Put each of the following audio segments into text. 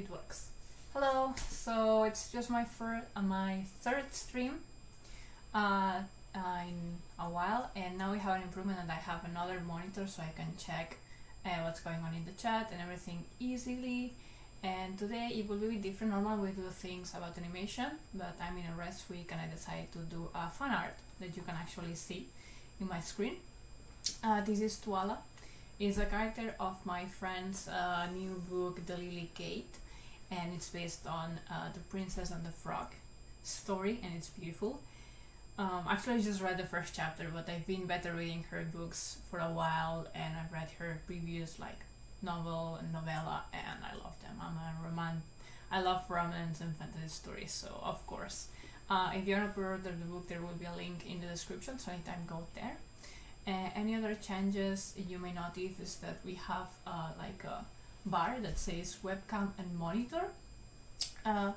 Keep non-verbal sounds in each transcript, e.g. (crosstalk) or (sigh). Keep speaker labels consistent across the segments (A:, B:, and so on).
A: it works. Hello, so it's just my first, uh, my third stream uh, uh, in a while, and now we have an improvement, and I have another monitor so I can check uh, what's going on in the chat and everything easily. And today it will be different. Normally we do things about animation, but I'm in a rest week and I decided to do a fan art that you can actually see in my screen. Uh, this is Tuala. It's a character of my friend's uh, new book, The Lily Gate, and it's based on uh, the Princess and the Frog story, and it's beautiful. Um, actually, I just read the first chapter, but I've been better reading her books for a while, and I've read her previous like novel and novella, and I love them. I'm a roman. I love romance and fantasy stories, so of course. Uh, if you're not pre-order the book, there will be a link in the description, so anytime go there. Uh, any other changes you may notice is that we have uh, like a bar that says webcam and monitor. Uh,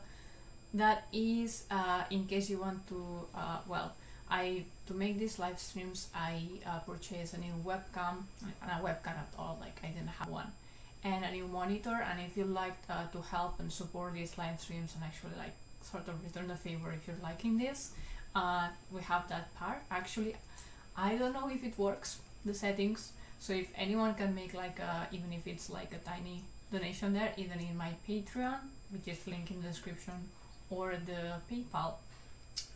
A: that is uh, in case you want to, uh, well, I to make these live streams, I uh, purchased a new webcam, not a webcam at all, like I didn't have one, and a new monitor. And if you like uh, to help and support these live streams and actually like sort of return the favor if you're liking this, uh, we have that part. Actually, I don't know if it works the settings. So if anyone can make like a, even if it's like a tiny donation there, either in my Patreon, which is linked in the description, or the PayPal,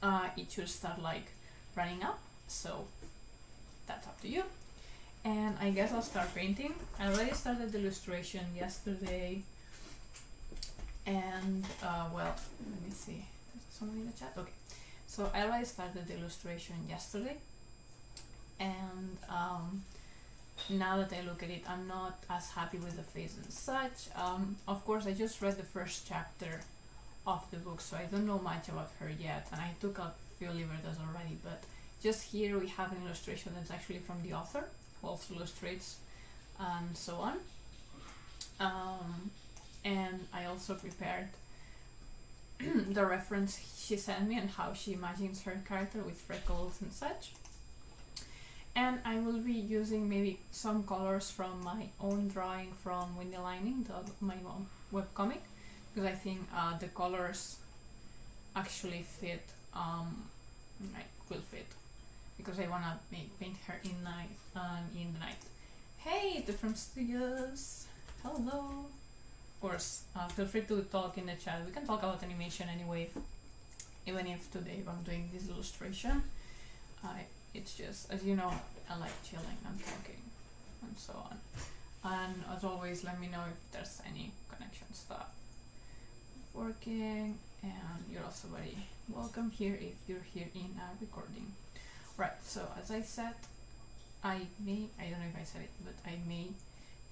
A: uh, it should start like running up. So that's up to you. And I guess I'll start painting. I already started the illustration yesterday. And uh, well, let me see. There's someone in the chat. Okay. So I already started the illustration yesterday. And um, now that I look at it, I'm not as happy with the face and such. Um, of course, I just read the first chapter of the book, so I don't know much about her yet, and I took a few libretos already, but just here we have an illustration that's actually from the author, who also illustrates and so on. Um, and I also prepared (clears throat) the reference she sent me and how she imagines her character with freckles and such. And I will be using maybe some colors from my own drawing from Windy Lining, the, my own webcomic because I think uh, the colors actually fit um, like will fit because I wanna make paint her in night um, in the night. Hey, different studios. Hello. Of course, uh, feel free to talk in the chat. We can talk about animation anyway. Even if today I'm doing this illustration, I it's just as you know I like chilling and talking and so on. And as always, let me know if there's any connection stuff working and you're also very welcome here if you're here in a recording. Right, so as I said, I may, I don't know if I said it, but I may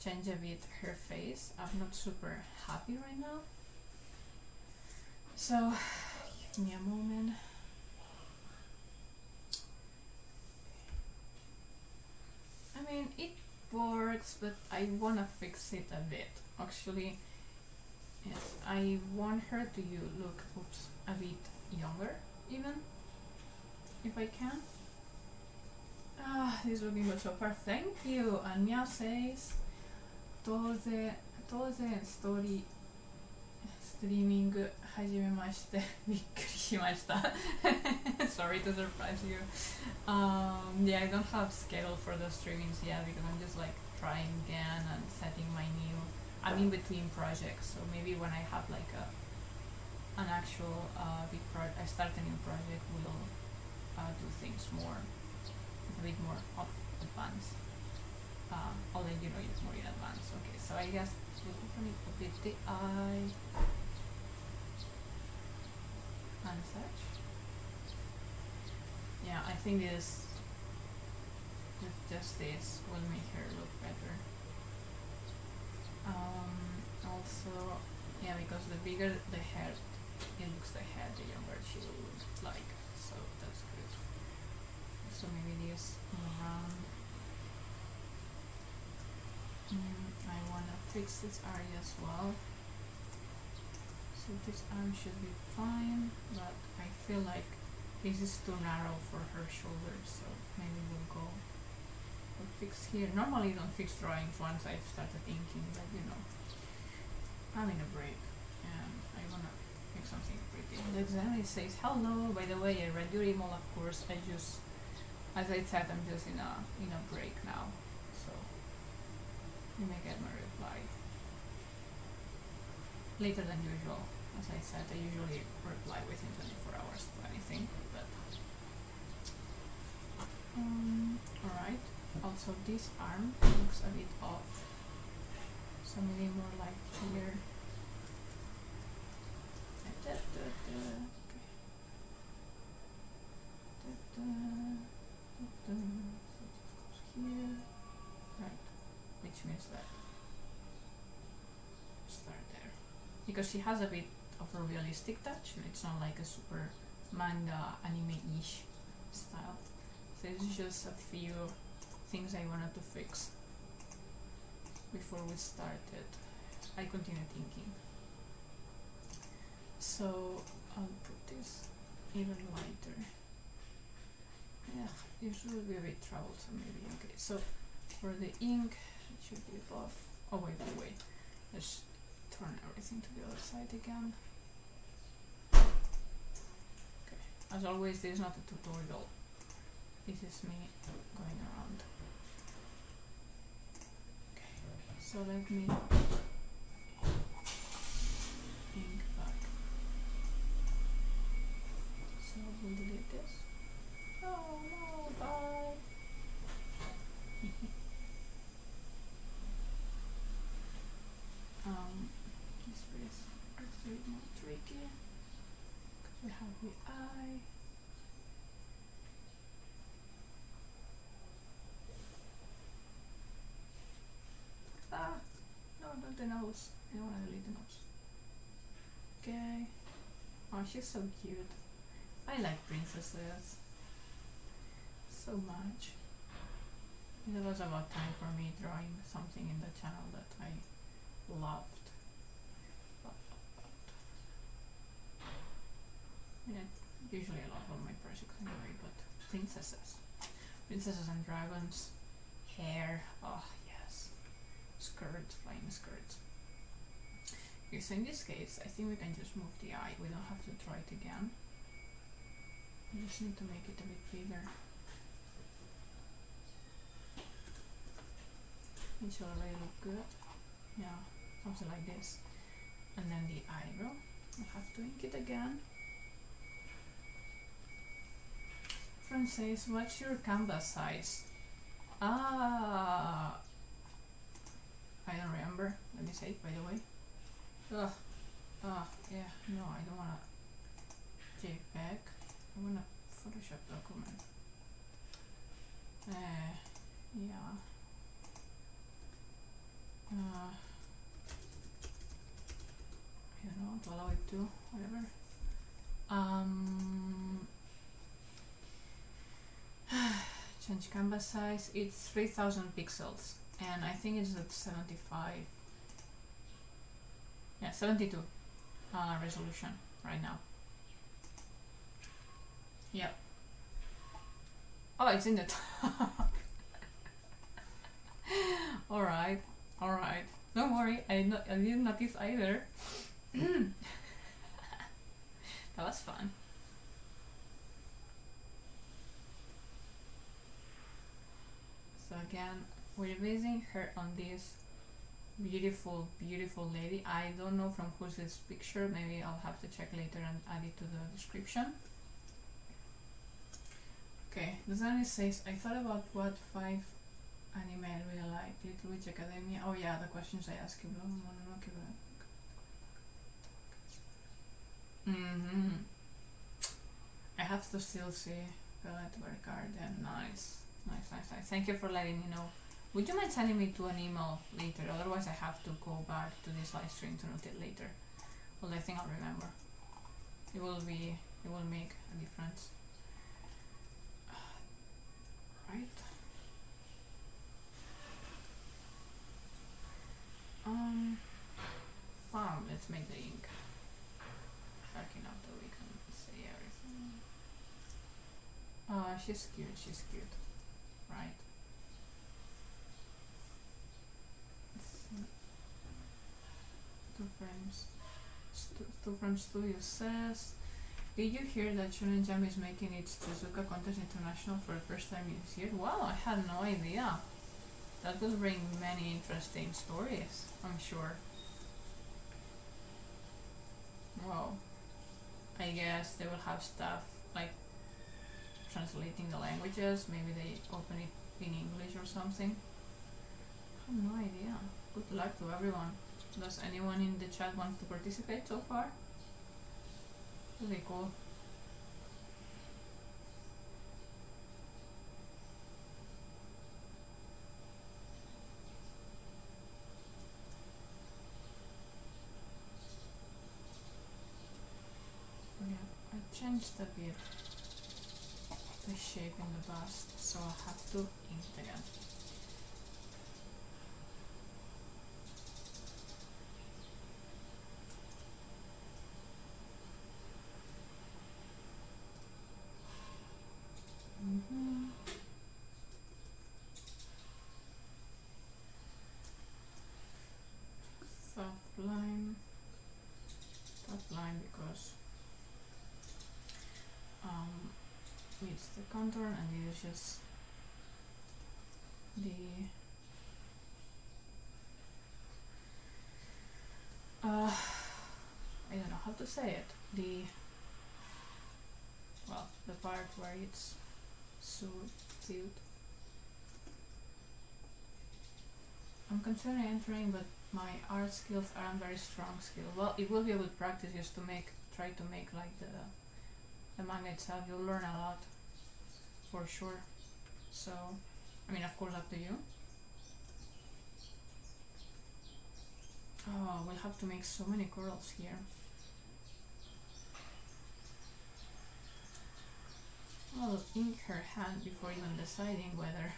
A: change a bit her face. I'm not super happy right now. So, (sighs) give me a moment. I mean, it works, but I wanna fix it a bit, actually. Yes, I want her to you look, oops, a bit younger, even, if I can. Ah, this will be much so far. Thank you. Anya says, todo the, the story streaming (laughs) (laughs) sorry to surprise you. Um, yeah, I don't have schedule for the streamings yet because I'm just like trying again and setting my new. I'm in between projects, so maybe when I have like a an actual uh, big project, I start a new project, we'll uh, do things more, a bit more of advanced. Um, although you know it's more in advance. Okay, so I guess we open it a bit the eye and such. Yeah, I think this, with just this will make her look better. Um, also, yeah, because the bigger the head, it looks the head, the younger she will look like. So that's good. So maybe this around. Mm, I wanna fix this area as well. So this arm should be fine, but I feel like this is too narrow for her shoulders, so maybe we'll go fix here. Normally don't fix drawings once I've started inking, but you know, having a break. and I wanna make something pretty. Then it says, hello, by the way, I read your email, of course, I just, as I said, I'm just in a, in a break now, so you may get my reply later than usual. As I said, I usually reply within 24 hours to anything, but um, alright. Also, this arm looks a bit off, so maybe more like here. Da, da, da, okay. So here, right? Which means that start there because she has a bit of a realistic touch. It's not like a super manga anime-ish style. So it's just a few things I wanted to fix before we started. I continue thinking. So I'll put this even lighter. Yeah, this will be a bit troublesome maybe. Okay, so for the ink, it should be above. Oh wait, wait, wait. Let's turn everything to the other side again. Okay, as always, this is not a tutorial. This is me going around. Okay, so let me ink back. So we'll delete this. Oh no, bye. um, this is a bit more tricky because we have the eye. Ah, no, not the nose. I don't want to delete the nose. Okay. Oh, she's so cute. I like princesses so much. It was about time for me drawing something in the channel that I loved. Yeah, usually I love all my projects anyway, but princesses. Princesses and dragons. Hair. Oh, yes. Skirts, flying skirts. Okay, so in this case, I think we can just move the eye. We don't have to try it again. We just need to make it a bit bigger. It should already look good. Yeah, something like this. And then the eyebrow. I have to ink it again. Says, what's your canvas size? Ah, I don't remember. Let me say it by the way. Ugh. Ah, yeah, no, I don't wanna JPEG. I want a Photoshop document. Uh, yeah. Uh, I don't know, to allow it to, whatever. Um, (sighs) change canvas size, it's 3000 pixels and I think it's at 75 yeah 72 uh, resolution right now. Yep oh it's in the (laughs) top. Alright alright don't worry I, no- I didn't notice either. (clears throat) That was fun again we're basing her on this beautiful beautiful lady. I don't know from who's this picture. Maybe i'll have to check later and add it to the description. Okay the designer says i thought about what five anime I really like little witch academia. Oh yeah the questions i asked you. Mm-hmm. I have to still see Violet Garden nice nice nice nice thank you for letting me know would you mind sending me to an email later? Otherwise, I have to go back to this live stream to note it later. Well, I think I'll remember. It will be. It will make a difference. (sighs) Right. Um. Wow. Let's make the ink dark enough that we can see everything. Uh, she's cute. She's cute. Right. Two frames. Stu from Studio says, Did you hear that Shonen Jump is making its Tezuka Contest International for the first time this year? Wow, I had no idea. That will bring many interesting stories, I'm sure. Wow. I guess they will have stuff like translating the languages, maybe they open it in English or something. I have no idea. Good luck to everyone. Does anyone in the chat want to participate so far? Really cool. Yeah, I changed a bit the shape in the bust, so I have to ink it again. Mhm. Soft line, top line because um, and it's just the uh, I don't know how to say it. The well, the part where it's so cute. I'm considering entering, but my art skills aren't very strong skill Well, it will be a good practice just to make, try to make like the the manga itself. You'll learn a lot, for sure. So, I mean, of course, up to you. Oh, we'll have to make so many corals here. I'll ink her hand before even deciding whether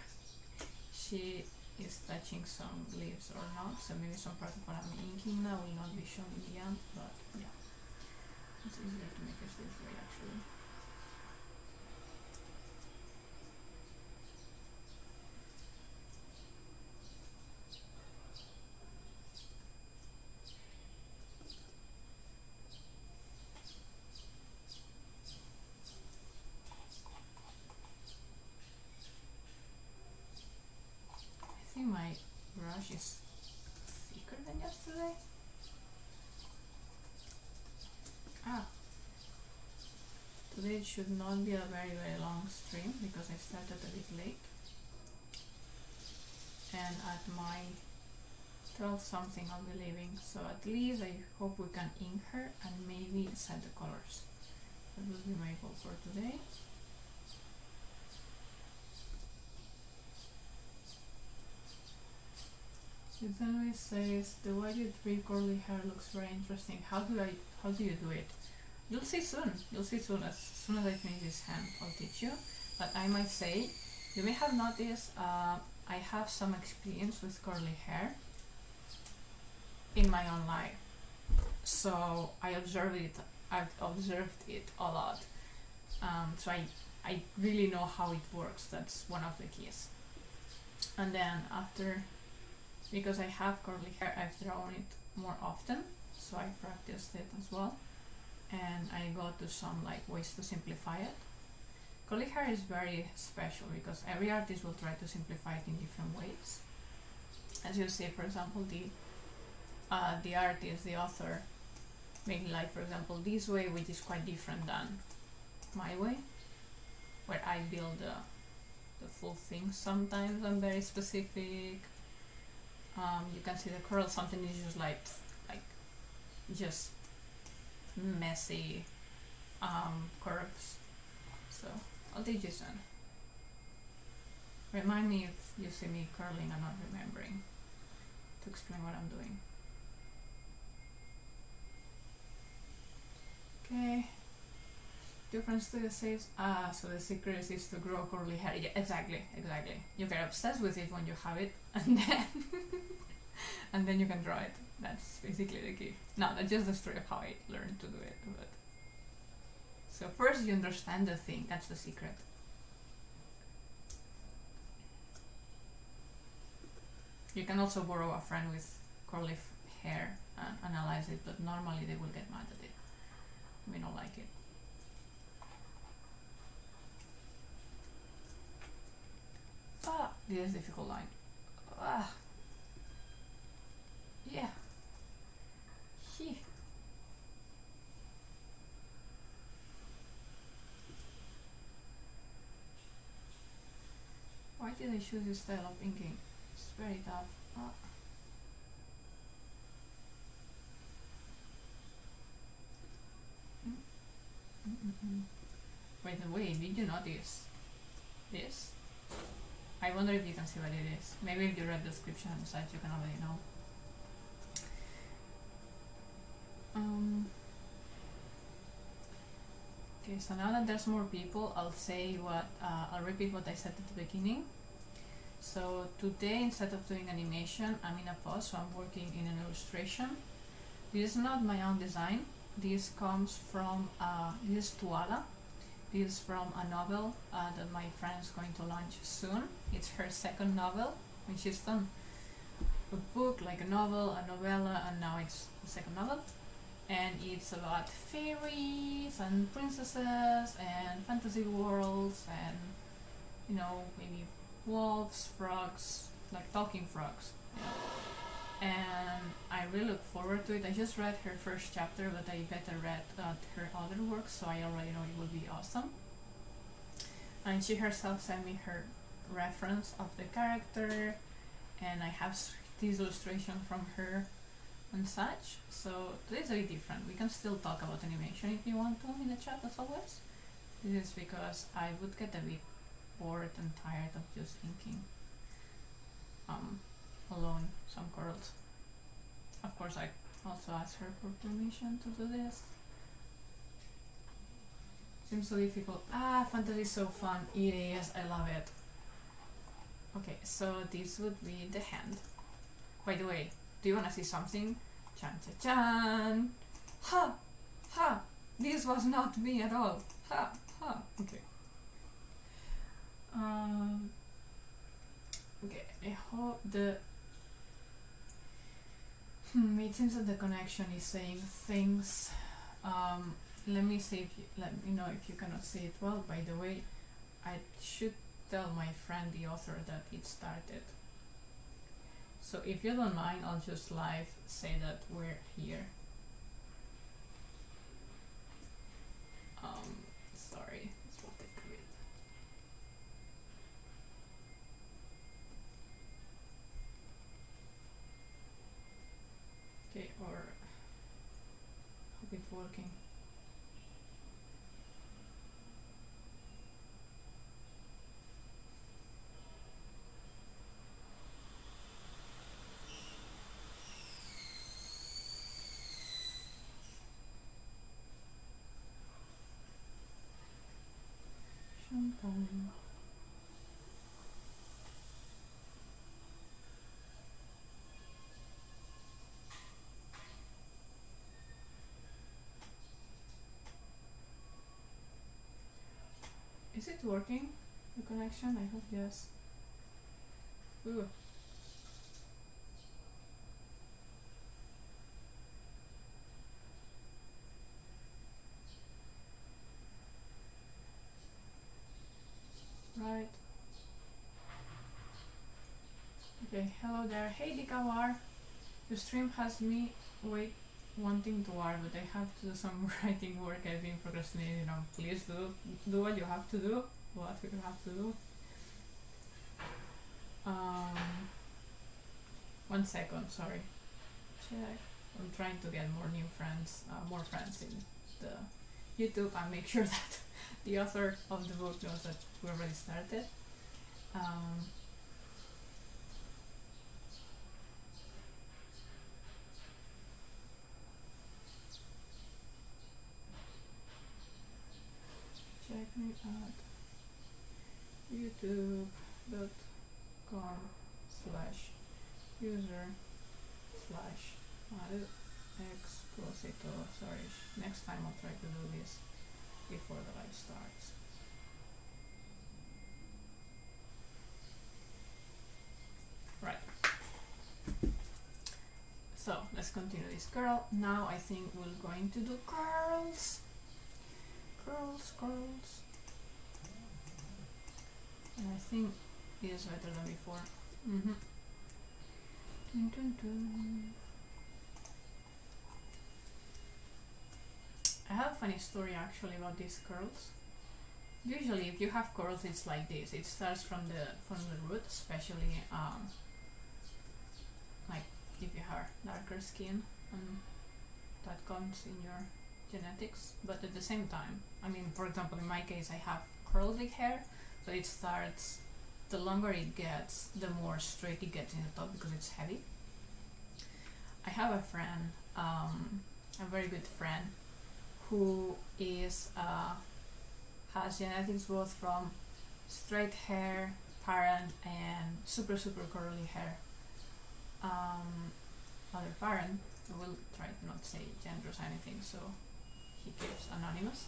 A: she is touching some leaves or not. So maybe some part of what I'm inking now will not be shown in the end, but yeah. It's easier to make it this way actually. I think my brush is thicker than yesterday. Ah. Today it should not be a very very long stream because I started a bit late. And at my 12 something I'll be leaving. So at least I hope we can ink her and maybe set the colors. That will be my goal for today. Susanne says the way you treat curly hair looks very interesting. How do I how do you do it? You'll see soon. You'll see soon. As soon as I finish this hand, I'll teach you. But I might say, you may have noticed uh, I have some experience with curly hair in my own life. So I observed it. I've observed it a lot. Um, so I I really know how it works. That's one of the keys. And then after because I have curly hair, I've drawn it more often, so I practiced it as well. And I go to some like ways to simplify it. Hair is very special because every artist will try to simplify it in different ways. As you see, for example, the uh, the artist, the author, maybe like for example this way, which is quite different than my way, where I build the the full thing. Sometimes I'm very specific um, you can see the curl something is just like like just messy um, curves. So I'll teach you soon. Remind me if you see me curling and not remembering to explain what I'm doing. Okay. Different studio says ah so the secret is to grow curly hair. Yeah exactly exactly. You get obsessed with it when you have it and then (laughs) and then you can draw it that's basically the key no that's just the story of how i learned to do it but so first you understand the thing that's the secret you can also borrow a friend with curly hair uh, analyze it, but normally they will get mad at it. We don't like it. Ah, this is difficult line. Ah. Yeah. He. Why did I choose this style of inking? It's very tough. Ah. Mm. Mm-mm-mm. By the way, did you notice this? I wonder if you can see what it is. Maybe if you read the description on the site, you can already know. Um, okay, so now that there's more people, I'll say what, uh, I'll repeat what I said at the beginning. So today, instead of doing animation, I'm in a pause, so I'm working in an illustration. This is not my own design. This comes from, uh, this is Tuala. This is from a novel uh, that my friend is going to launch soon. It's her second novel, when she's done a book, like a novel, a novella, and now it's the second novel. And it's about fairies and princesses and fantasy worlds and, you know, maybe wolves, frogs, like talking frogs. And I really look forward to it. I just read her first chapter, but I better read uh, her other works, so I already know it will be awesome. And she herself sent me her reference of the character, and I have this illustration from her and such. So today is a bit different. We can still talk about animation if you want to in the chat as always. This is because I would get a bit bored and tired of just inking um, alone some curls. Of course, I also asked her for permission to do this. Seems so difficult. Ah, fantasy is so fun. It is. I love it. Okay, so this would be the hand. By the way, do you wanna see something? Chan chan chan! Ha! Ha! This was not me at all. Ha! Ha! Okay. Um. Okay, I hope the. Hmm, it seems that the connection is saying things. Um, let me see if you, let me know if you cannot see it well. By the way, I should tell my friend the author that it started. So if you don't mind, I'll just live say that we're here. Um, sorry, this will take a bit. Okay, or hope it's working. Is it working? The connection? I hope yes. Ooh. Right. Okay, hello there. Hey Dikawar. Your stream has me wait wanting to war, but I have to do some (laughs) writing work I've been procrastinating on. Please do do what you have to do. What you have to do. Um one second, sorry. Check. I'm trying to get more new friends, uh, more friends in the YouTube and make sure (laughs) that the author of the book knows that we already started. Um, check me out youtube.com slash user slash Exposito. Sorry, next time I'll try to do this before the live starts. Right. So let's continue this curl. Now I think we're going to do curls. Curls, curls. And I think it is better than before. Mm -hmm. dun, dun, dun. I have a funny story actually about these curls. Usually, if you have curls, it's like this. It starts from the from the root, especially um, like if you have darker skin, and that comes in your genetics. But at the same time, I mean, for example, in my case, I have curly hair, so it starts. The longer it gets, the more straight it gets in the top because it's heavy. I have a friend, um, a very good friend, who is uh, has genetics both from straight hair parent and super super curly hair um, other parent I will try to not say genders or anything so he keeps anonymous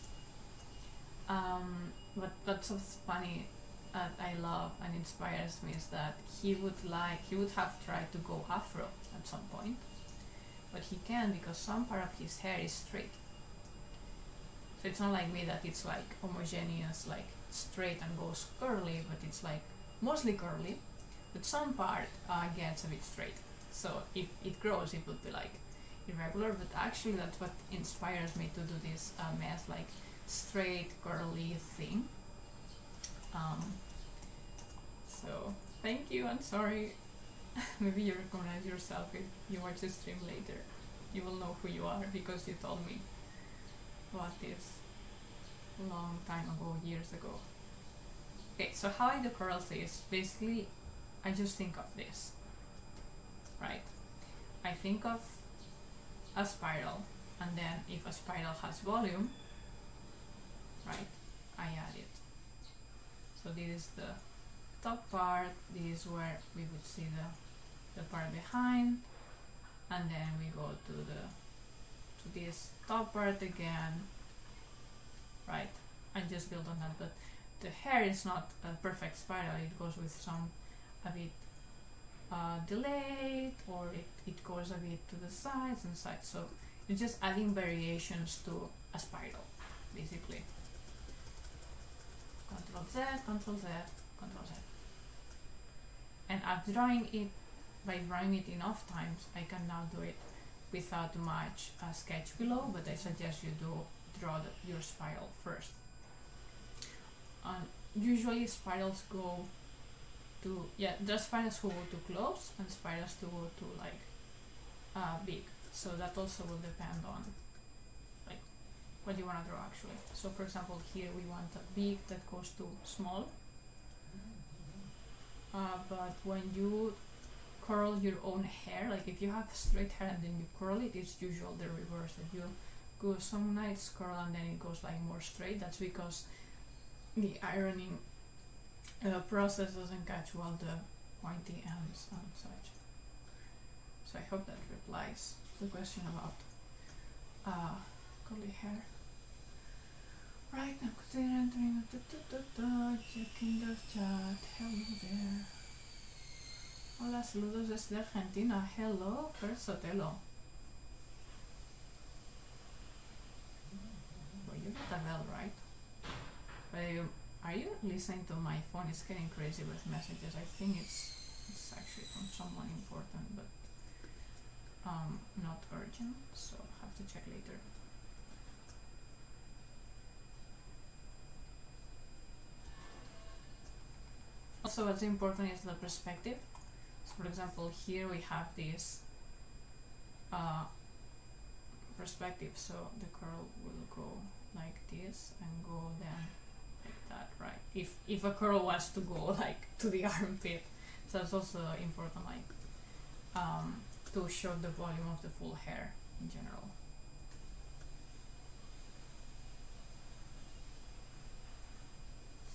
A: um, but what's so funny that I love and inspires me is that he would like he would have tried to go afro at some point but he can't because some part of his hair is straight so it's not like me that it's like homogeneous, like straight and goes curly, but it's like mostly curly, but some part uh, gets a bit straight. So if it grows, it would be like irregular, but actually that's what inspires me to do this uh, mess, like straight curly thing. Um, so thank you and sorry. (laughs) Maybe you recognize yourself if you watch the stream later. You will know who you are because you told me about this long time ago, years ago. Okay, so how I do curls is basically I just think of this, right? I think of a spiral, and then if a spiral has volume, right, I add it. So this is the top part, this is where we would see the, the part behind, and then we go to the to this top part again right? And just build on that but the hair is not a perfect spiral. It goes with some a bit uh, delayed or it, it goes a bit to the sides and sides. So it's just adding variations to a spiral basically Control Z, control Z and after drawing it by drawing it enough times I can now do it without much uh, sketch below, but I suggest you do draw the, your spiral first. And usually spirals go to, yeah, there's spirals who go too close and spirals to go to like uh, big. So that also will depend on what you want to draw actually. So for example here we want a big that goes to small. Uh, but when you curl your own hair like if you have straight hair and then you curl it it's usual the reverse that you go some nice curl and then it goes like more straight that's because the ironing uh, process doesn't catch well the pointy ends and such so I hope that replies the question about uh, curly hair right now entering checking the chat hello there Hola, saludos desde Argentina. Hello, Sotelo. Well, you got a bell, right? But are you, are you listening to my phone? It's getting crazy with messages. I think it's it's actually from someone important, but um, not urgent, so have to check later. Also, what's important is the perspective. So for example here we have this uh, perspective. So the curl will go like this and go then like that right? If if a curl was to go (laughs) like to the (laughs) armpit. So it's also important like um, to show the volume of the full hair in general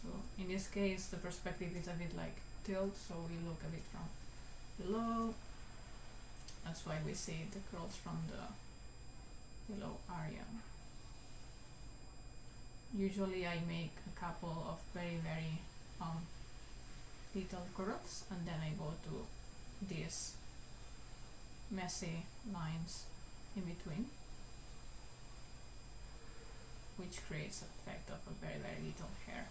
A: so in this case the perspective is a bit like tilt so we look a bit from below. That's why we see the curls from the below area. Usually I make a couple of very very um, little curls and then I go to these messy lines in between which creates effect of a very very little hair.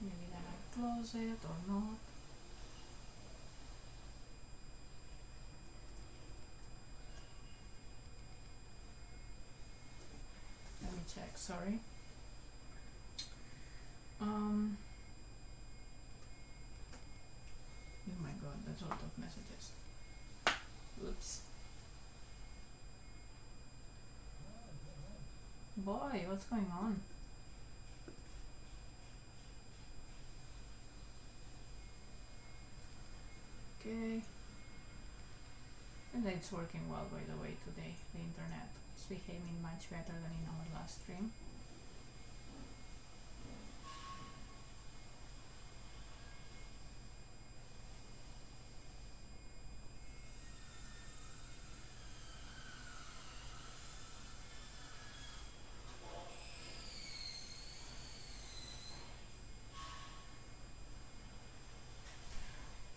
A: Maybe then It or not. Let me check, sorry. Um, oh my god, that's a lot of messages. Oops. Boy, what's going on? Okay. And it's working well by the way today, the internet. is behaving much better than in our last stream.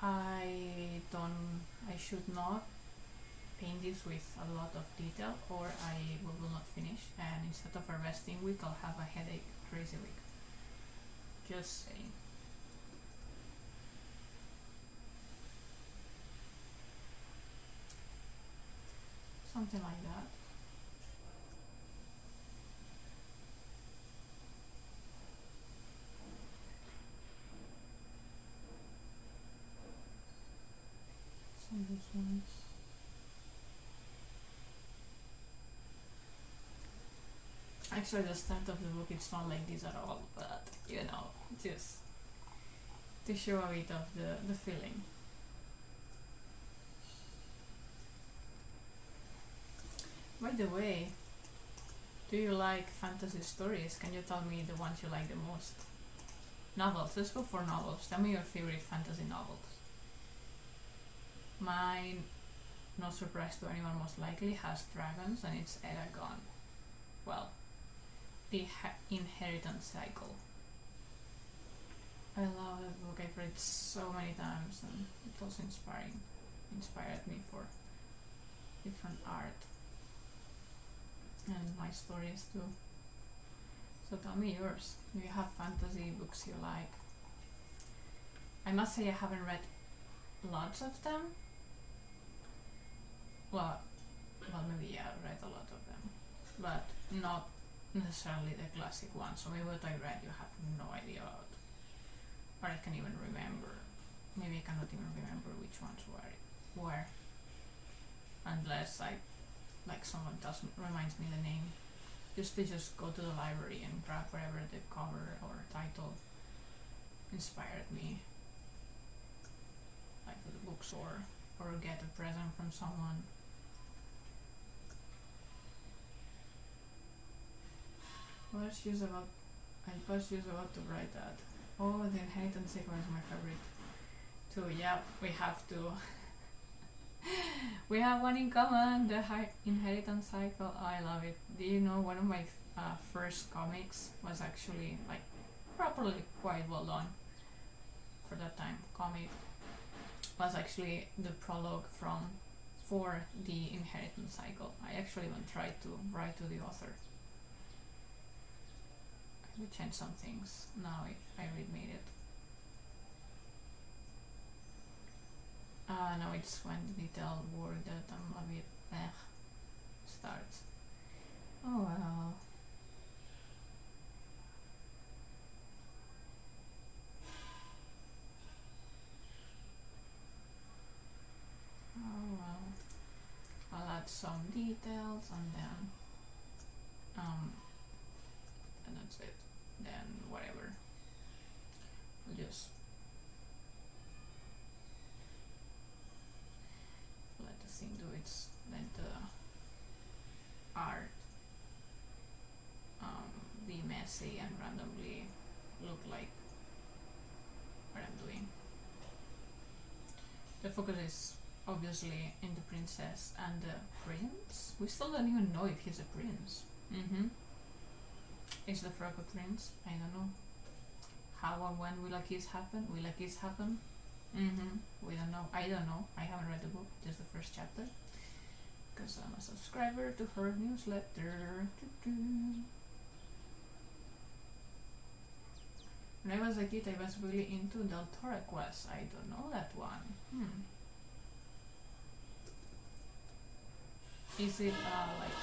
A: I don't, I should not paint this with a lot of detail or I will, not finish and instead of a resting week I'll have a headache crazy week. Just saying. Something like that. Some of these ones. Actually, the start of the book it's not like this at all, but you know, just to show a bit of the, the feeling. By the way, do you like fantasy stories? Can you tell me the ones you like the most? Novels, let's go for novels. Tell me your favorite fantasy novels. Mine, no surprise to anyone most likely, has dragons and it's Eragon. Well, the inheritance cycle. I love that book. I've read so many times, and it was inspiring. Inspired me for different art and my stories too. So tell me yours. Do you have fantasy books you like? I must say I haven't read lots of them. Well, well maybe yeah, I read a lot of them, but not Mm-hmm. necessarily the classic ones. So maybe what I read you have no idea about, or I can even remember. Maybe I cannot even remember which ones were were, unless I like someone me, reminds me the name. Just to just go to the library and grab whatever the cover or title inspired me, like the bookstore, or get a present from someone. Was she about? I was just about to write that. Oh, the inheritance sequence is my favorite. Too. Yeah, we have to. (laughs) we have one in common. The inheritance cycle. Oh, I love it. Do you know one of my uh, first comics was actually like properly quite well done for that time. Comic was actually the prologue from for the inheritance cycle. I actually even tried to write to the author. I will change some things now if I remade it. Uh, now it's when the detailed word that I'm a bit eh starts. Oh well. Oh well. I'll add some details and then um and that's it. Then whatever. I'll just let the thing do its let the art um, be messy and randomly look like what I'm doing. The focus is obviously in the princess and the prince. We still don't even know if he's a prince. Mm-hmm. It's the frog prince? I don't know. How or when will a kiss happen? Will a kiss happen? Mm-hmm. We don't know. I don't know. I haven't read the book, just the first chapter. Because I'm a subscriber to her newsletter. When I was a kid, I was really into Del Toro Quest. I don't know that one. Hmm. Is it uh, like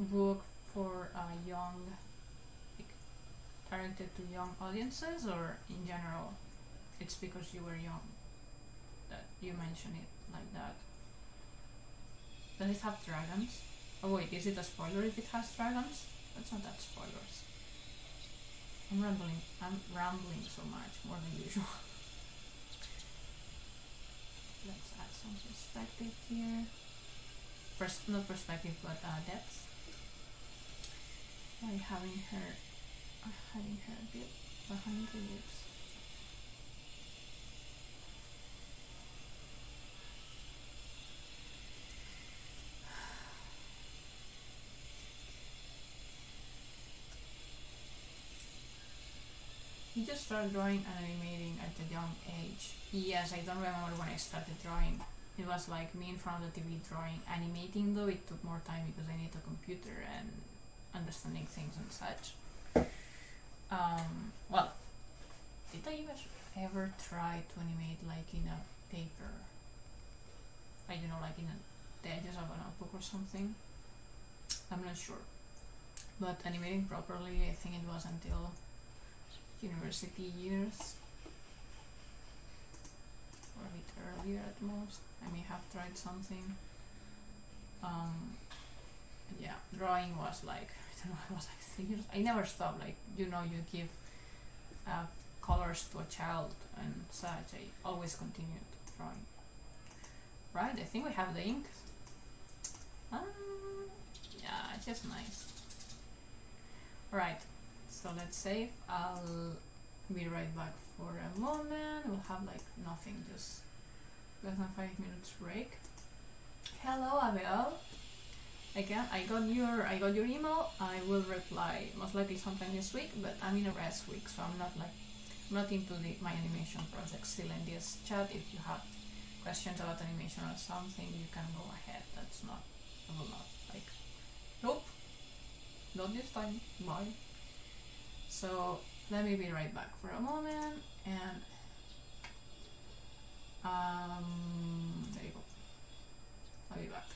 A: a book for uh, young, like, targeted to young audiences, or in general, it's because you were young that you mention it like that? Does it have dragons? Oh wait, is it a spoiler if it has dragons? That's not that spoilers. I'm rambling. I'm rambling so much, more than usual. (laughs) Let's add some perspective here. Pers not perspective, but uh, depth. By having her, having her a bit behind the lips. You just started drawing and animating at a young age. Yes, I don't remember when I started drawing. It was like me in front of the TV drawing. Animating though, it took more time because I need a computer and understanding things and such. Um, well, did I ever, ever try to animate like in a paper? I don't know, like in a, the edges of a notebook or something? I'm not sure. But animating properly, I think it was until university years or a bit earlier at most. I may have tried something. Um, yeah, drawing was like, (laughs) I don't know, I was like three years. I never stopped. Like, you know, you give uh, colors to a child and such. I always continued drawing. Right, I think we have the ink. Um, yeah, it's just nice. Right, so let's save. I'll be right back for a moment. We'll have like nothing, just less than five minutes break. Hello, Abel. Again, I got your I got your email. I will reply most likely sometime this week, but I'm in a rest week, so I'm not like not into the, my animation project still in this chat. If you have questions about animation or something, you can go ahead. That's not I will not like nope. Not this time. Bye. So let me be right back for a moment and um, there you go. I'll be back.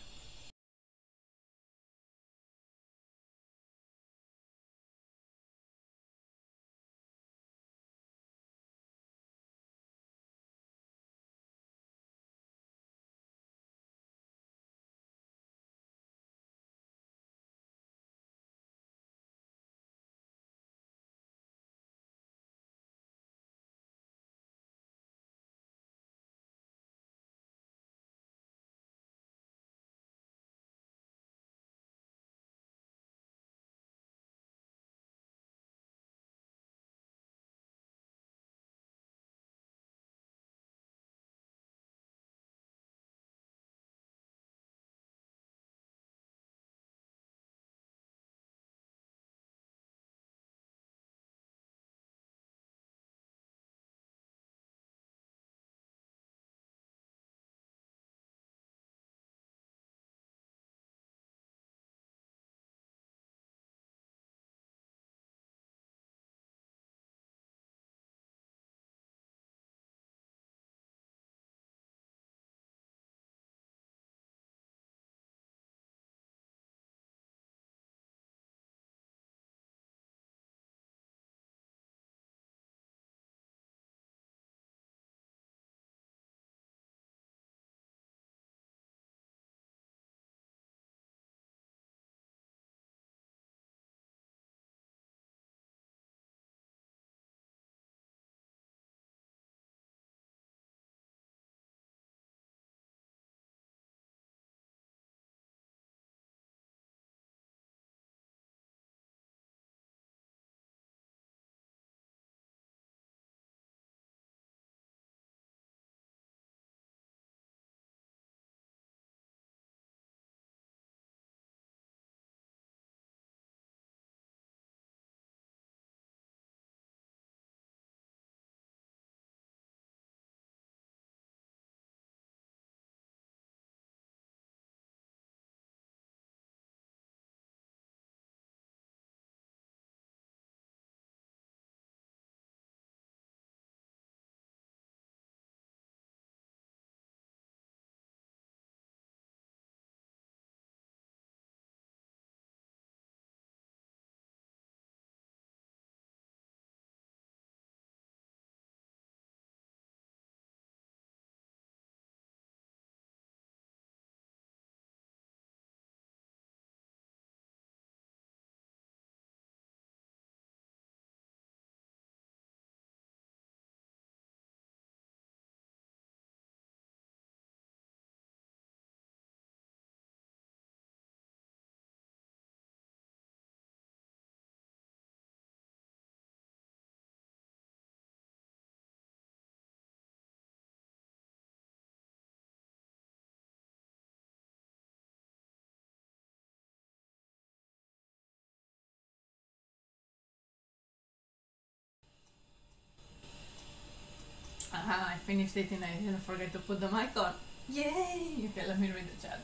A: Finished eating. I didn't forget to put the mic on. Yay! Okay, let me read the chat.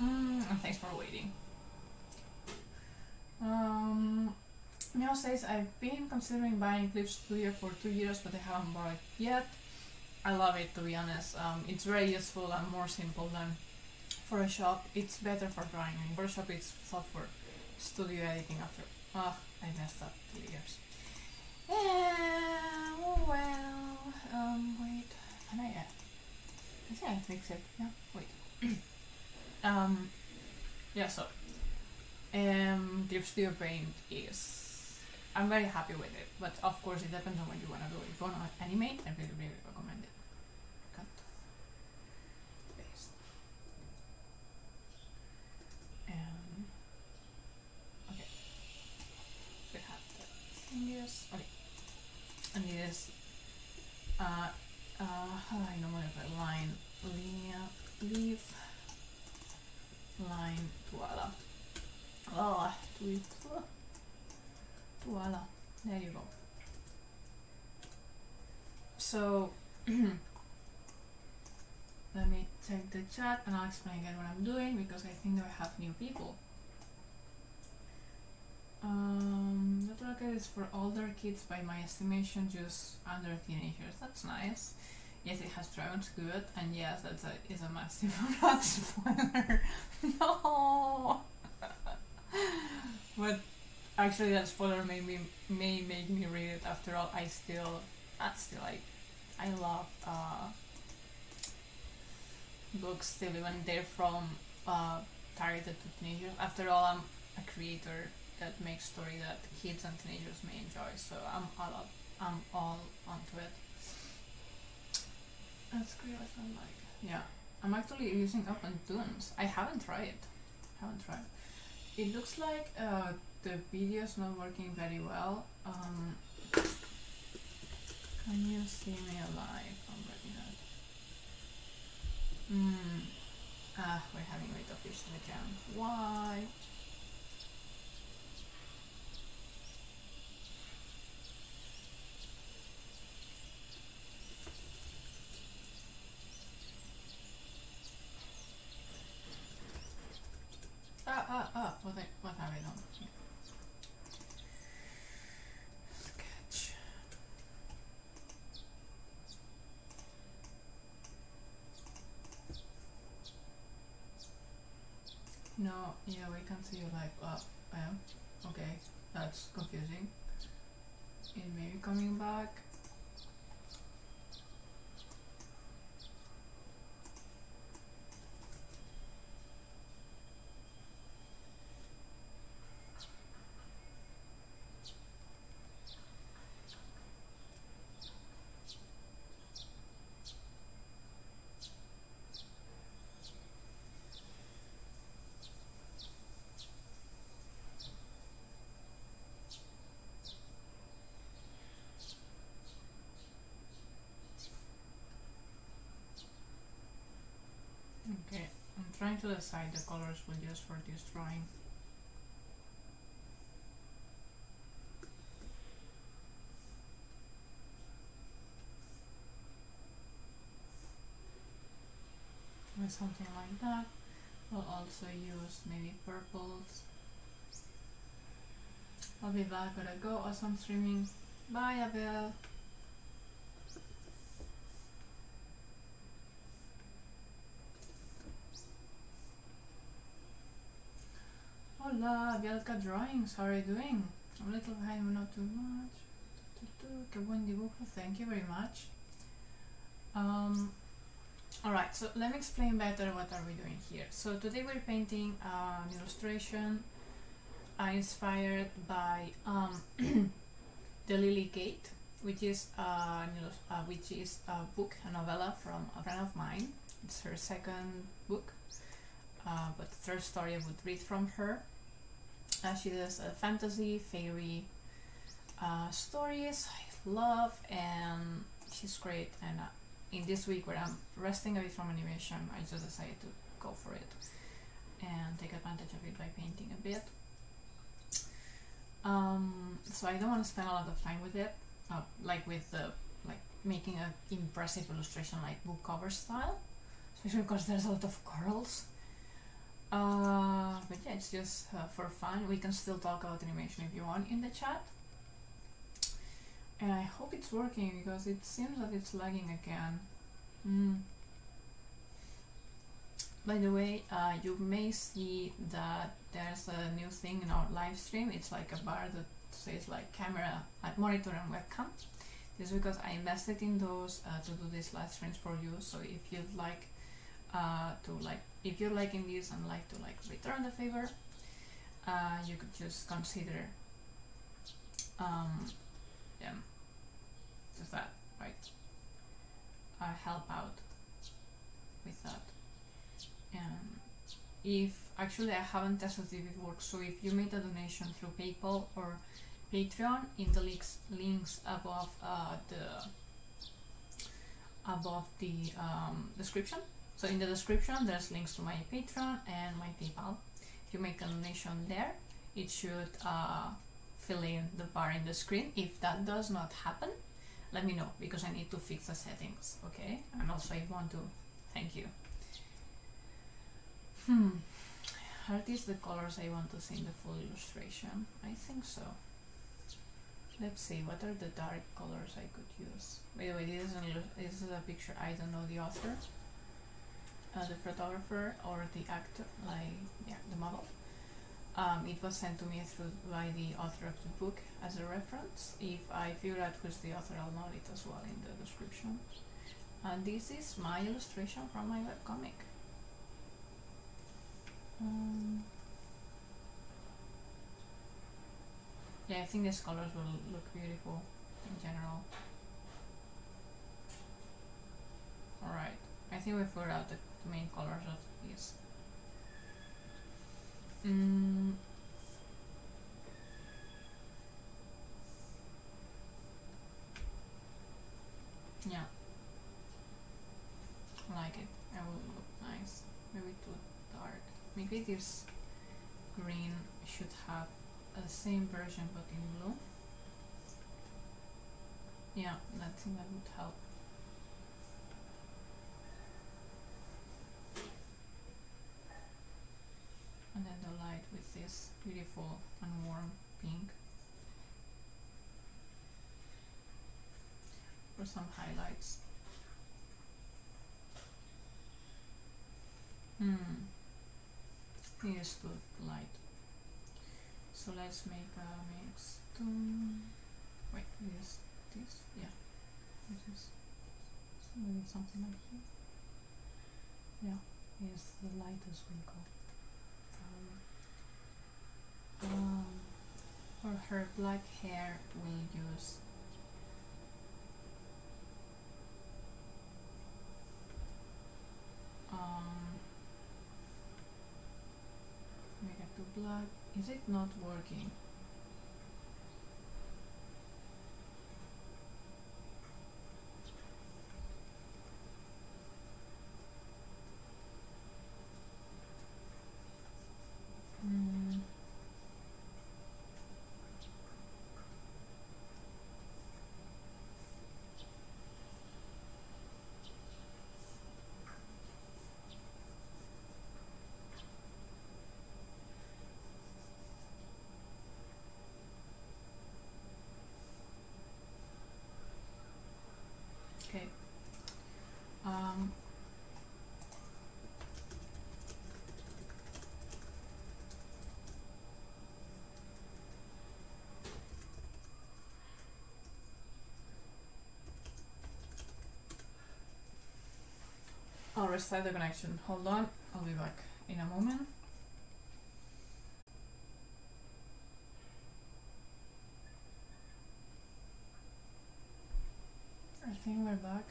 A: Mm, and thanks for waiting. Um, Mio says I've been considering buying Clip Studio for two years, but I haven't bought it yet. I love it to be honest. Um, it's very useful and more simple than Photoshop. It's better for drawing. In Photoshop, it's thought for studio editing. After ah, I messed up two years. Yeah, oh well. Um, wait. Can I add? I think it. Yeah. Wait. (clears throat) um. Yeah. So. Um. Clip Studio Paint is. I'm very happy with it, but of course it depends on what you want to do. If you want to animate, I really, really recommend it. Cut. Paste. And okay, we have the fingers. Okay, and this uh uh how do I know what if line linear leaf line voila tweet voila there you go. So (clears throat) let me check the chat and I'll explain again what I'm doing because I think I have new people um, the target is for older kids by my estimation, just under teenagers. That's nice. Yes, it has dragons, good, and yes, that's a is a massive (laughs) not spoiler. (laughs) no, (laughs) but actually, that spoiler may me may make me read it. After all, I still, not still, like I love uh, books still, even they're from uh, targeted to teenagers. After all, I'm a creator that makes story that kids and teenagers may enjoy. So I'm all up, I'm all onto it. That's great. I like. Yeah, I'm actually using Up and Tunes. I haven't tried. Haven't tried. It looks like uh, the video's not working very well. Um, can you see me alive? I'm ready that. Hmm. Ah, we're having wait officially again. Why? Ah, ah, ah, what, I, what have I done? Sketch. No, yeah, we can see you. Oh, I am? Okay, that's confusing. It may be coming back. Okay, To decide the colors we'll use for this drawing. Or something like that. We'll also use maybe purples. I'll be back, gotta go. Awesome streaming. Bye, Abel. Hola, Bielka Drawings, how are you doing? I'm a little behind, but not too much. Thank you very much. Um, Alright, so let me explain better what are we doing here. So today we're painting uh, an illustration uh, inspired by um, (clears throat) The Lily Gate, which is, uh, uh, which is a book, a novella from a friend of mine. It's her second book, uh, but the third story I would read from her. Uh, she does fantasy, fairy uh, stories. I love, and she's great. And uh, in this week where I'm resting a bit from animation, I just decided to go for it and take advantage of it by painting a bit. Um, so I don't want to spend a lot of time with it, uh, like with the like making an impressive illustration like book cover style, especially because there's a lot of corals. Uh, but yeah, it's just uh, for fun. We can still talk about animation if you want in the chat. And I hope it's working because it seems that it's lagging again. Mm. By the way, uh, you may see that there's a new thing in our live stream. It's like a bar that says like camera, like monitor and webcam. This is because I invested in those uh, to do these live streams for you. So if you'd like uh, to like, if you're liking this and like to like return the favor, uh, you could just consider um, them. Just that, right? Uh, help out with that. And if actually I haven't tested if it works, so if you made a donation through PayPal or Patreon, in the links links above uh, the above the um, description. So in the description, there's links to my Patreon and my PayPal. If you make a donation there, it should uh, fill in the bar in the screen. If that does not happen, let me know because I need to fix the settings, okay? And also I want to thank you. Hmm. Are these the colors I want to see in the full illustration? I think so. Let's see, what are the dark colors I could use? By the way, this is, an, this is a picture, I don't know the author, uh, the photographer or the actor, like, yeah, the model. Um, it was sent to me through by the author of the book as a reference. If I figure out who's the author, I'll note it as well in the description. And this is my illustration from my webcomic. Um, yeah, I think these colors will look beautiful in general. Alright, I think we figured out the, the main colors of these. Mm. Yeah. I like it. It will look nice. Maybe too dark. Maybe this green should have the same version but in blue. Yeah, I think that would help. And then the light this beautiful and warm pink for some highlights. Hmm. Here's the light. So let's make a mix. To... Wait, this, this, yeah. This is something like here. Yeah, here's the lightest we go. Um, for her black hair, we'll use um, make it to black. Is it not working? Mm. Okay. Um, I'll restart the connection. Hold on, I'll be back in a moment. I think we're back.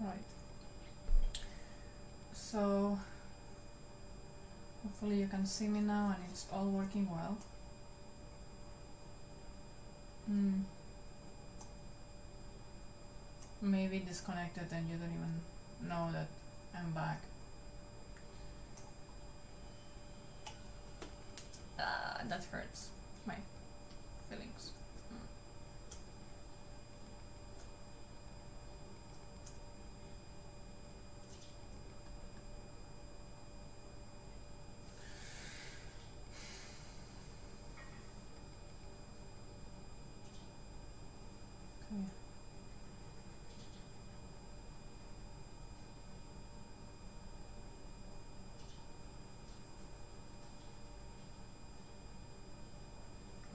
A: Right. So hopefully you can see me now and it's all working well. Hmm. maybe disconnected and you don't even know that I'm back. Ah, that hurts my feelings. Okay.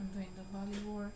A: I'm doing the body work.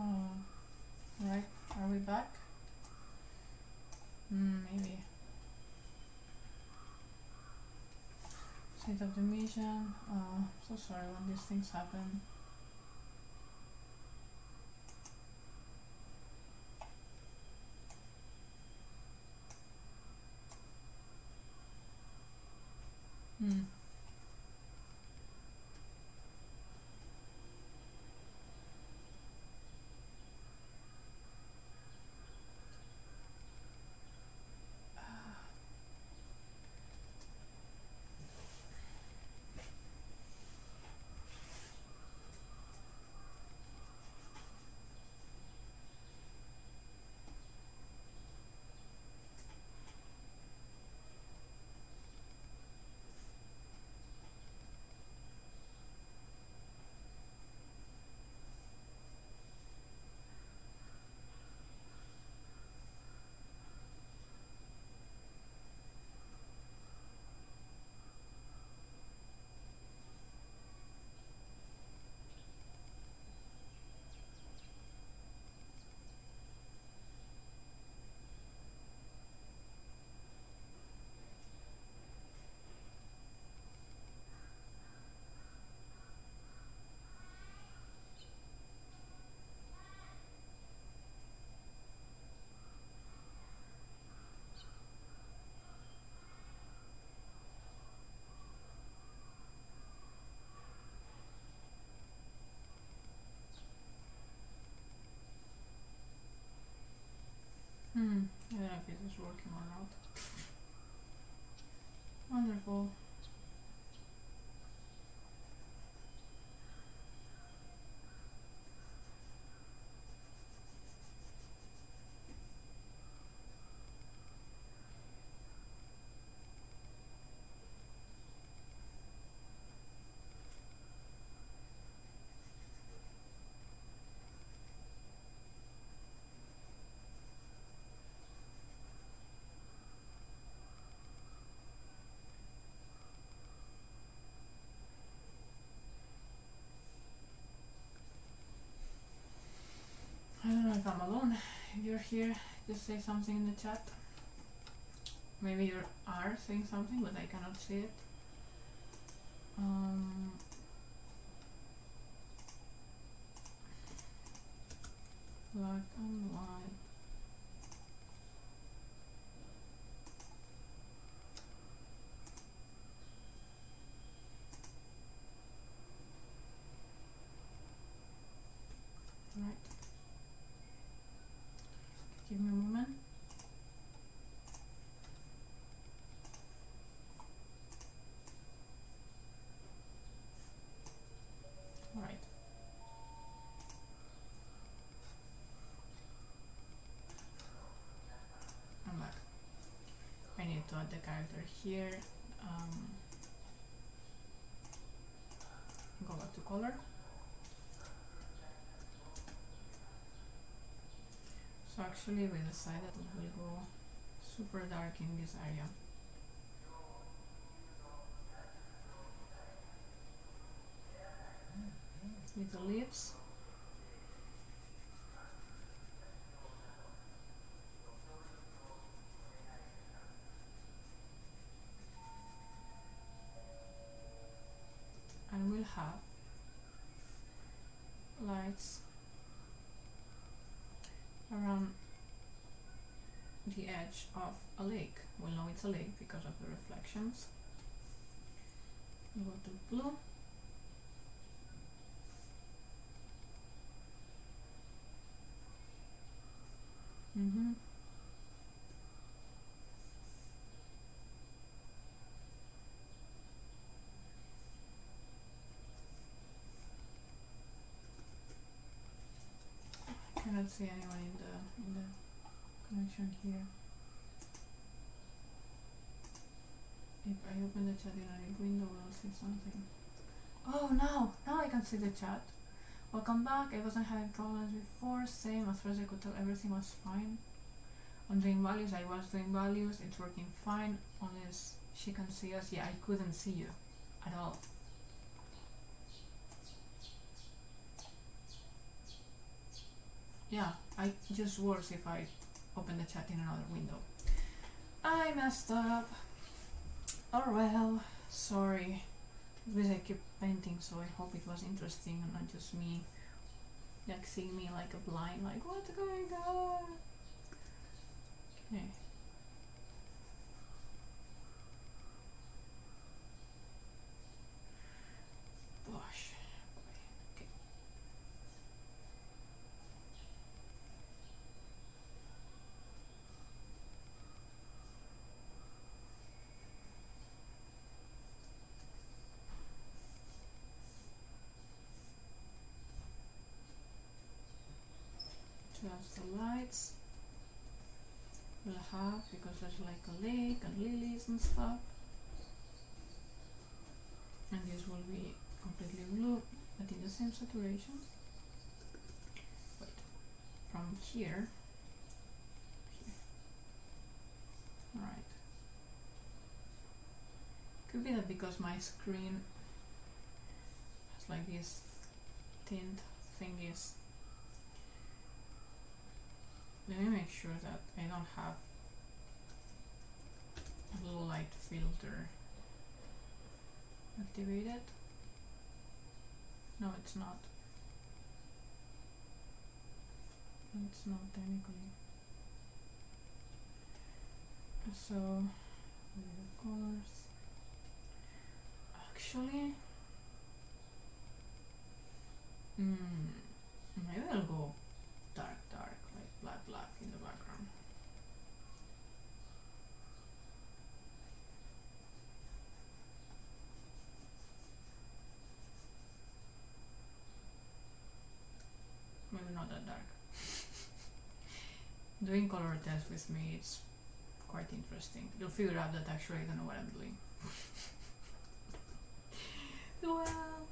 A: Oh, right. Are we back? Hmm, maybe. State of the mission. Oh, so sorry when these things happen. You're here, just say something in the chat. Maybe you are saying something, but I cannot see it. Um, black and the character here. Um, go back to color. So actually we decided we'll go super dark in this area. With the lips. Edge of a lake. We'll know it's a lake because of the reflections. We'll blue. Mm-hmm. I cannot see anyone in the in the connection here. If I open the chat in a window, I'll see something. Oh no! Now I can see the chat. Welcome back. I wasn't having problems before. Same as far as I could tell, everything was fine. On doing values, I was doing values. It's working fine. Unless she can see us. Yeah, I couldn't see you at all. Yeah, I just worse if I open the chat in another window. I messed up. Oh well, sorry. Because I keep painting, so I hope it was interesting and not just me, like seeing me like a blind, like what's going on? Okay. Gosh. Okay. The lights we'll have because there's like a lake and lilies and stuff. And this will be completely blue, but in the same saturation. Wait, from here. here. Alright. Could be that because my screen has like this tint thingies let me make sure that I don't have blue light filter activated. No, it's not. It's not technically. So, colors. Actually, mm, maybe I'll go dark, dark, like black, black in the background. Maybe not that dark. Doing color tests with me, it's quite interesting. You'll figure out that actually I don't know what I'm doing. (laughs) well,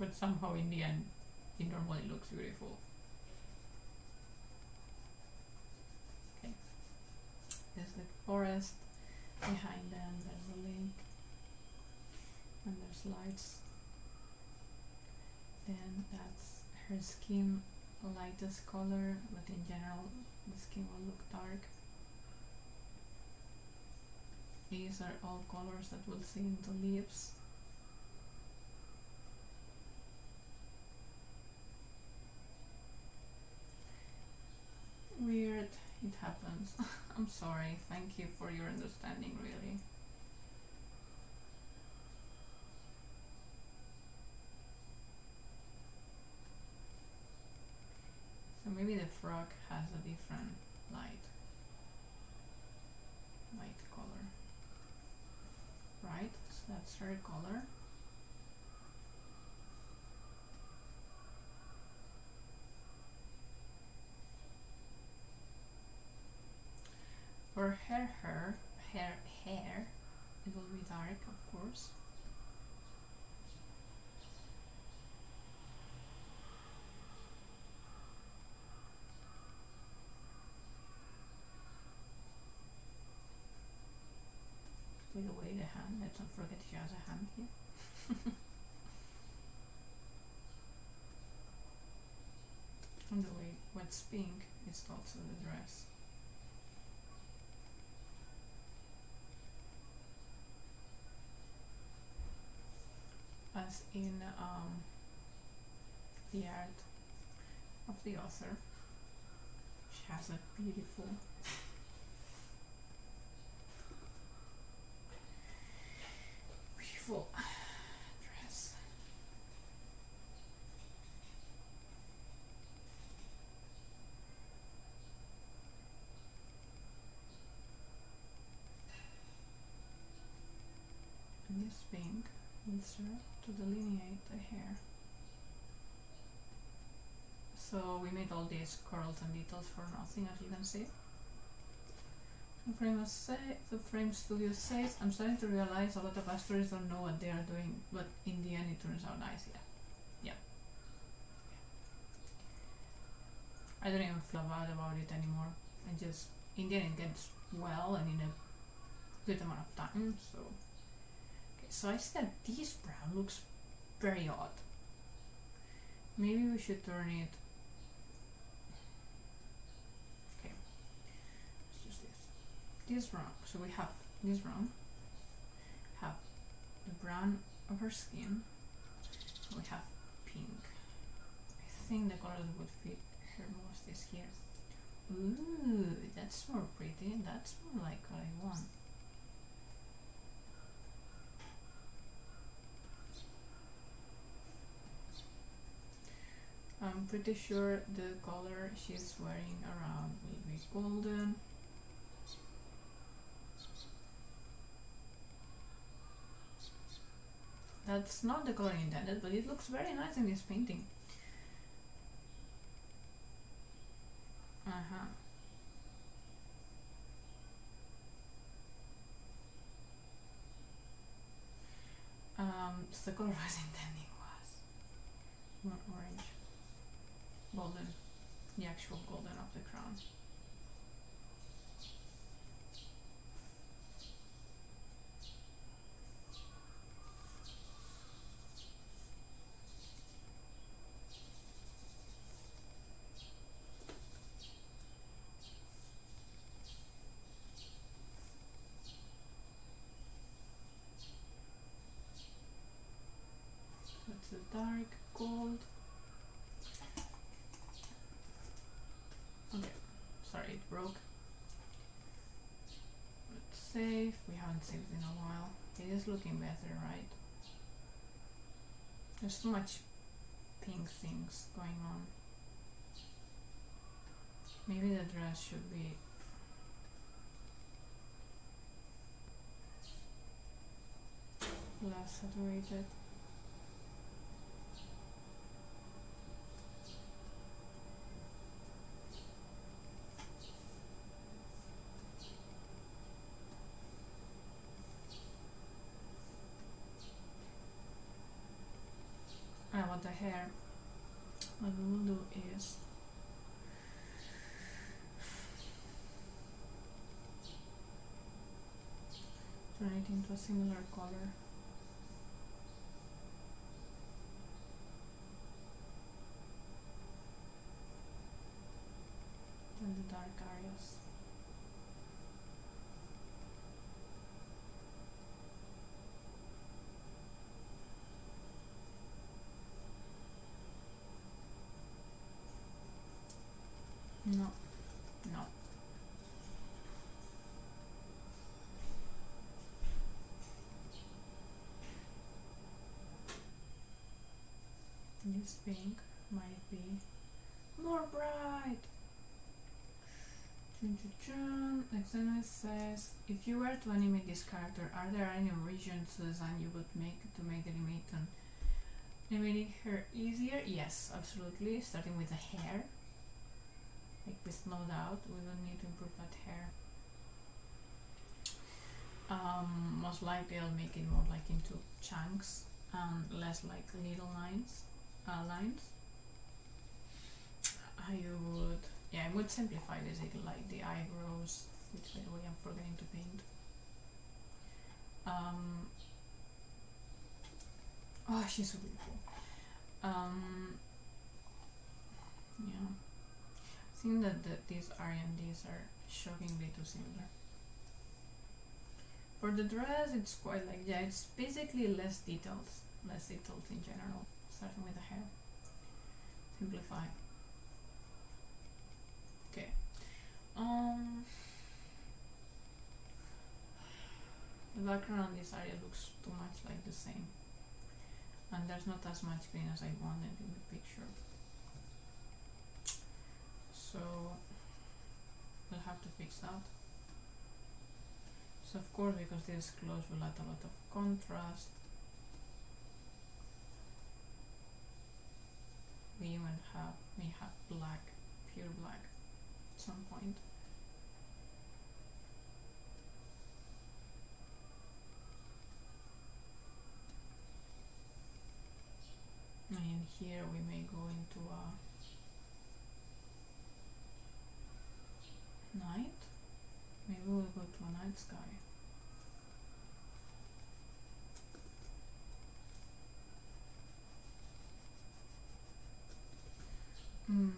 A: but somehow in the end it normally looks beautiful. Okay, there's the forest behind them, there's a lake, and there's lights. Then that's her skin lightest color, but in general the skin will look dark. These are all colors that we'll see in the leaves. Weird, it happens. (laughs) I'm sorry, thank you for your understanding, really. Maybe the frog has a different light. Light color. Right, so that's her color. For her hair, hair, hair, it will be dark, of course. Not forget she has a hand here. (laughs) and the way what's pink is also the dress. As in um, the art of the author. She has a beautiful dress. And this pink to delineate the hair. So we made all these curls and details for nothing as you can see. The frame, say, the frame studio says, I'm starting to realize a lot of astros don't know what they are doing, but in the end it turns out nice, yeah. Yeah. I don't even flub out about it anymore. I just, in the end it gets well and in a good amount of time, so. So I that this brown looks very odd. Maybe we should turn it Okay, let's just this This brown. So we have this brown, have the brown of her skin, we have pink. I think the color that would fit her most is here. Ooh, that's more pretty. That's more like what I want. I'm pretty sure the color she's wearing around will be golden. That's not the color intended, but it looks very nice in this painting. Uh-huh. Um, (laughs) the color I was intending was more orange. Golden. The actual golden of the crown. dark gold. Okay, sorry it broke. Let's save. We haven't saved in a while. It right? There's too much pink things going on. Maybe the dress should be less saturated. the hair. What we will do is turn it into a similar color than the dark areas No. No. This pink might be more bright. Chun. says, if you were to animate this character, are there any regions to design you would make to make the animation animating her easier? Yes, absolutely. Starting with the hair like with no doubt we will need to improve that hair um, most likely I'll make it more like into chunks and less like little lines uh, lines I would yeah I would simplify this like the eyebrows which by the way I'm forgetting to paint Um, oh, she's so beautiful. Um, yeah. Think that the, these R&Ds are shockingly too similar. For the dress, it's quite like, yeah, it's basically less details, less details in general, starting with the hair. Simplify. Okay. Um, the background on this area looks too much like the same. And there's not as much green as I wanted in the picture. So, we'll have to fix that. So of course, because this clothes will add a lot of contrast, we even have we have black, pure black, at some point. And here we may go into a night. Maybe we'll go night sky. Hmm.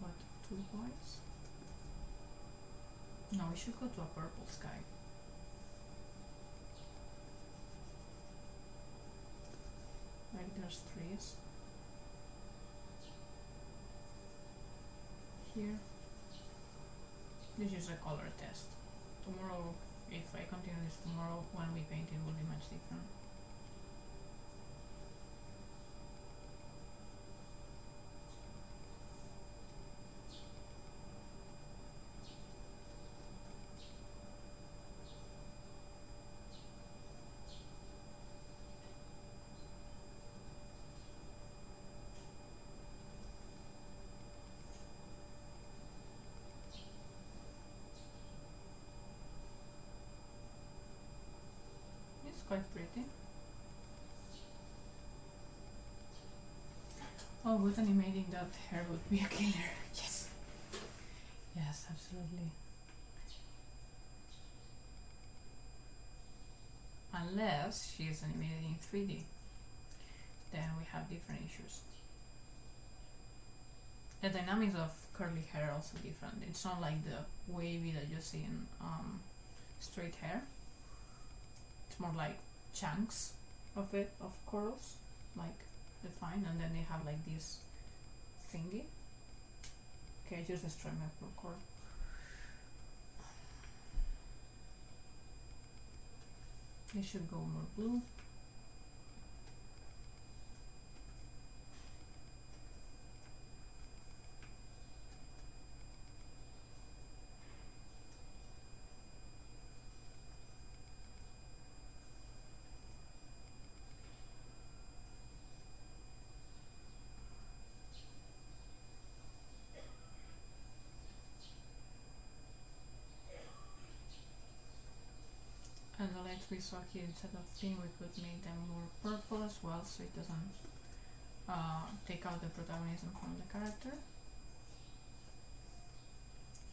A: What? Two boys? No, we should go to a purple sky. Like there's trees. Here. This is a color test. Tomorrow, if I continue this tomorrow, when we paint it will be much different. It's quite pretty. Oh, with animating that hair would be a killer. Yes. Yes, absolutely. Unless she is animated in 3D, then we have different issues. The dynamics of curly hair are also different. It's not like the wavy that you see in um, straight hair. It's more like chunks of it, of curls, like defined, and then they have like this thingy. Okay, I just destroyed my cord. They should go more blue. And the lights we saw here instead of pink, we could make them more purple as well, so it doesn't uh, take out the protagonism from the character.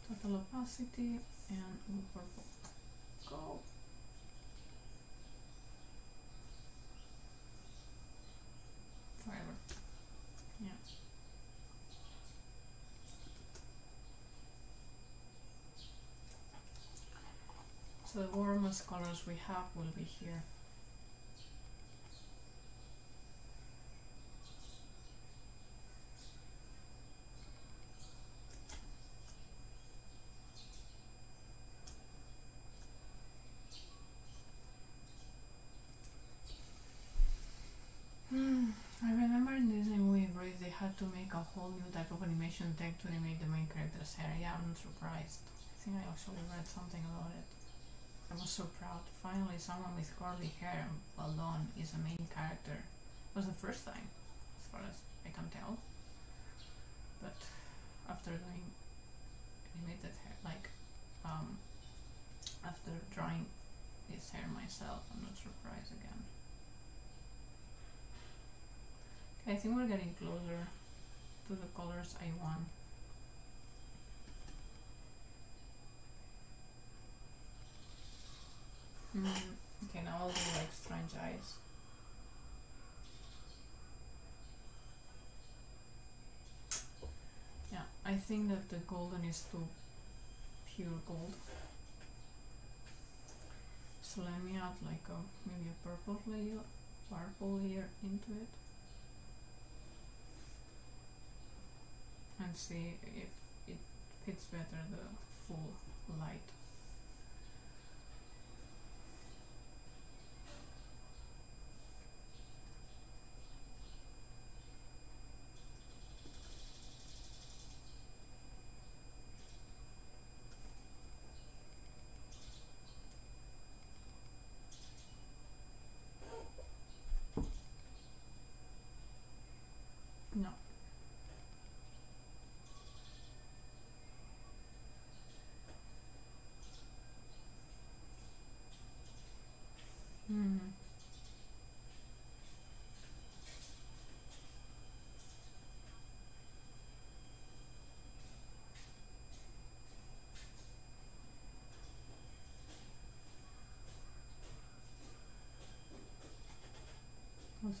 A: Total opacity and purple. Go. Forever. Yeah. Warmest colors we have will be here. Hmm, I remember in Disney movie Brave they had to make a whole new type of animation tech to animate the main character's hair. Yeah, I'm not surprised. I think I actually read something about it. I was so proud. Finally, someone with curly hair and well done is a main character. It was the first time, as far as I can tell. But after doing animated hair, like um, after drawing this hair myself, I'm not surprised again. Okay, I think we're getting closer to the colors I want. Mm -hmm. Okay, now I'll do like strange eyes. Yeah, I think that the golden is too pure gold. So let me add like a maybe a purple layer, purple here into it. And see if it fits better the full light.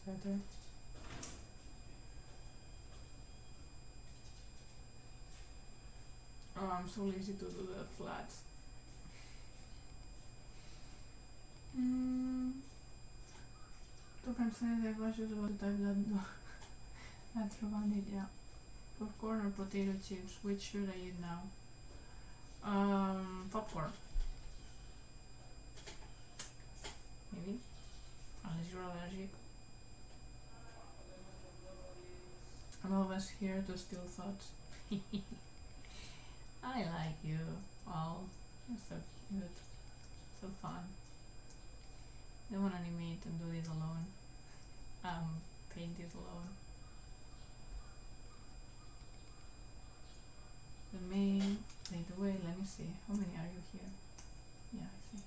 A: Better? Oh, I'm so lazy to do the flats. Mm. Tu canzone del bacio svolta il l'altro vaniglia. Popcorn or potato chips? Which should I eat now? Um, popcorn. Maybe. Unless you're allergic. I'm always here to steal thoughts. (laughs) I like you all. You're so cute. So fun. Don't wanna animate and do this alone. Um, paint this alone. The main, by the way, let me see. How many are you here? Yeah, I see.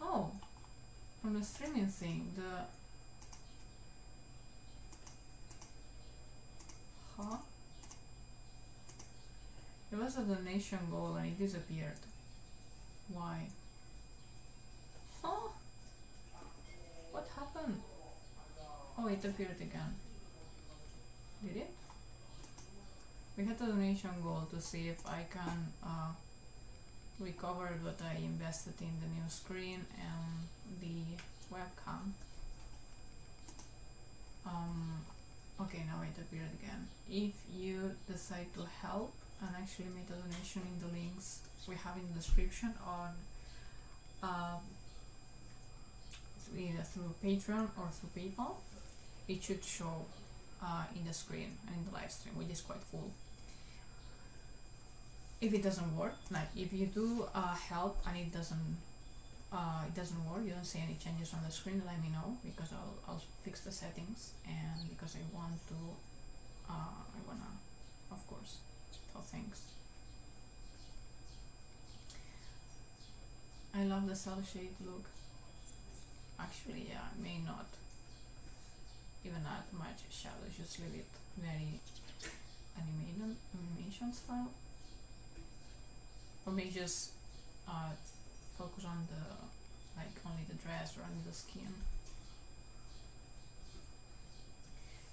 A: Oh! From the streaming thing, the... It was a donation goal and it disappeared. Why? Huh? What happened? Oh, it appeared again. Did it? We had a donation goal to see if I can uh, recover what I invested in the new screen and the webcam. Um, okay, now it appeared again. If you decide to help, and actually make a donation in the links we have in the description on um, either through Patreon or through PayPal. It should show uh, in the screen and in the live stream, which is quite cool. If it doesn't work, like if you do uh, help and it doesn't uh, it doesn't work, you don't see any changes on the screen, let me know because I'll, I'll fix the settings and because I want to, uh, I wanna, of course, tell thanks. I love the cel shade look. Actually, yeah, I may not even add much shadow, just leave it very animation, animation style. Or maybe just uh, focus on the like only the dress or only the skin.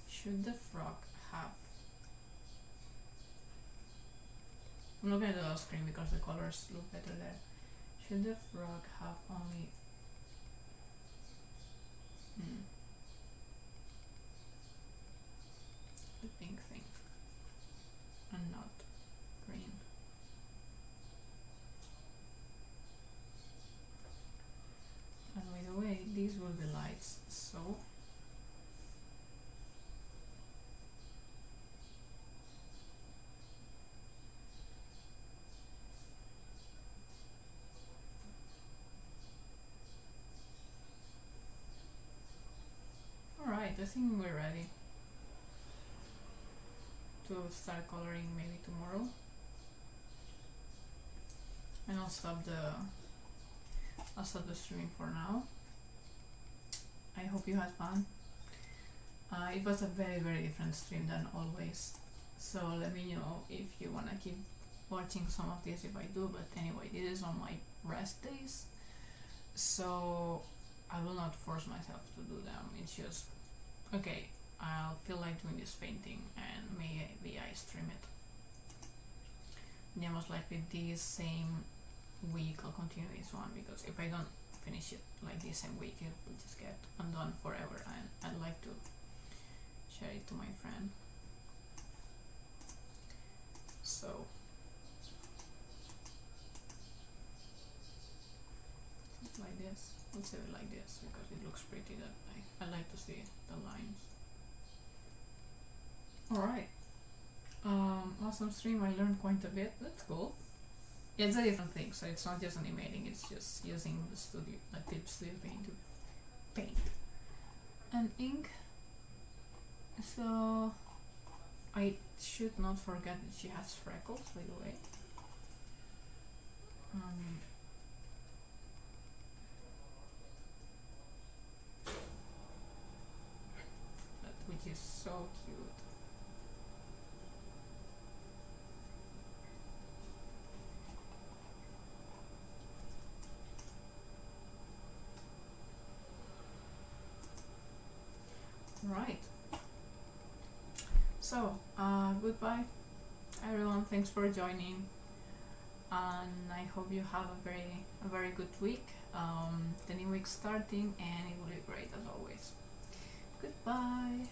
A: Should the frock have I'm looking at the screen because the colors look better there. Should the frog have only hmm, the pink thing and not green? And by the way, these will be lights, so Alright, I think we're ready to start coloring maybe tomorrow. And I'll stop the I'll stop the streaming for now. I hope you had fun. Uh, it was a very very different stream than always. So let me know if you wanna keep watching some of this if I do, but anyway, this is on my rest days. So I will not force myself to do them. It's just okay. I'll feel like doing this painting and maybe I stream it. Yeah, most likely this same week I'll continue this one because if I don't finish it like this same week it will just get undone forever and I'd like to share it to my friend. So like this. Let's do it like this because it looks pretty that I, I like to see the lines. Alright. Um, awesome stream, I learned quite a bit. That's cool. It's a different thing, so it's not just animating, it's just using the studio, a Clip Studio Paint to paint. And ink. So I should not forget that she has freckles, by the way. Um, which is so cute. Right. So, uh, goodbye, everyone. Thanks for joining, and I hope you have a very, a very good week. Um, the new week starting, and it will be great as always. Goodbye.